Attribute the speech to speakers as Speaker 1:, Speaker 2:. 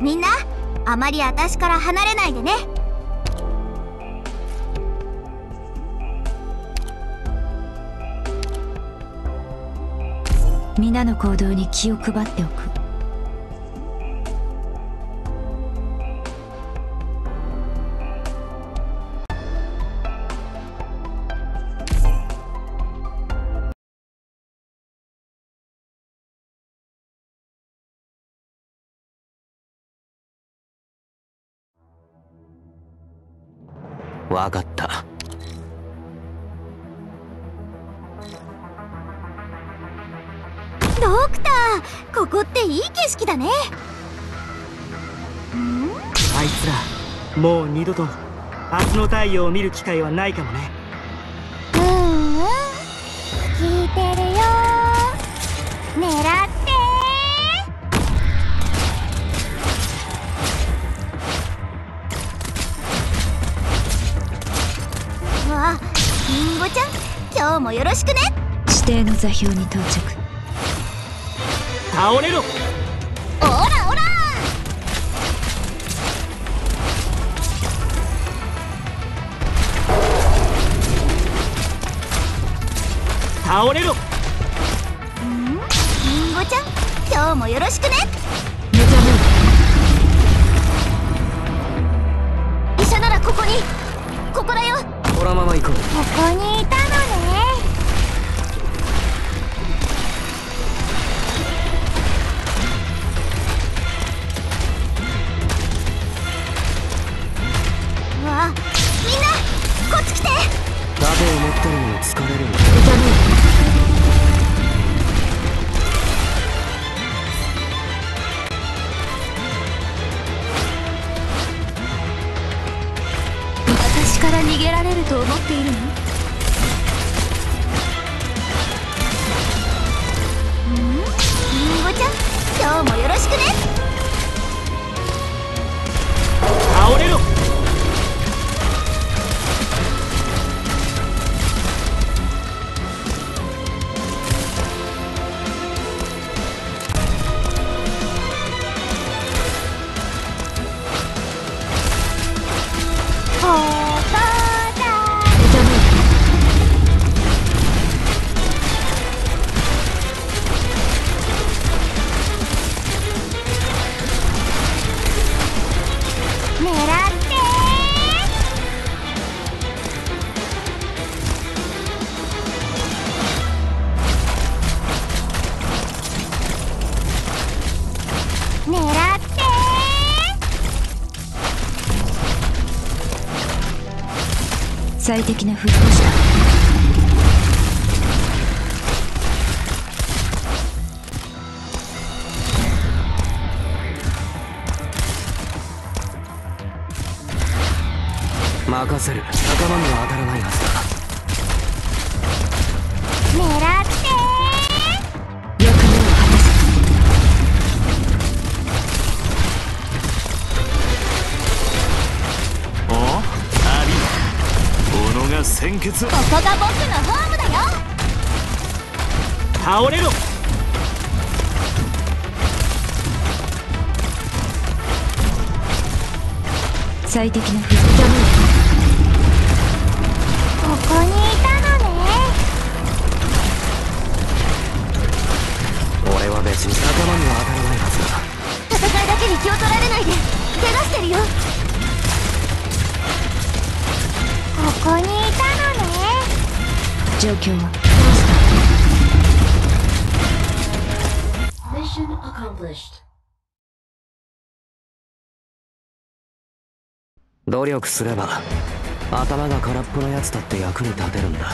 Speaker 1: みんなあまり私から離れないでね。
Speaker 2: みんなの行動に気を配っておく。
Speaker 3: わかった。
Speaker 1: ドクターここっていい景色だね。
Speaker 4: あいつらもう二度と明日の太陽を見る機会はないかもね。
Speaker 1: うんうん聞いてるよ。狙って今日もよろしくね。
Speaker 2: 指定の座標に到着。
Speaker 4: 倒れろ。
Speaker 1: オラオラ
Speaker 4: 倒れろ。
Speaker 1: リンゴちゃん今日もよろしくね。
Speaker 2: 目覚め
Speaker 1: 医者ならここに。ここだよ。
Speaker 3: このまま行こう。
Speaker 1: ここにいた
Speaker 3: を持ってるのに疲れるんだ
Speaker 2: 目覚め私から逃げられると思っているの。
Speaker 1: 狙って。
Speaker 2: 最適な振り子した
Speaker 3: 任せる。仲間には当たらないはずだ。
Speaker 5: 鮮血。
Speaker 1: ここが僕のホームだよ。
Speaker 4: 倒れろ。
Speaker 2: 最適な状況は
Speaker 6: ？Mission accomplished.
Speaker 3: 努力すれば頭が空っぽのやつだって役に立てるんだ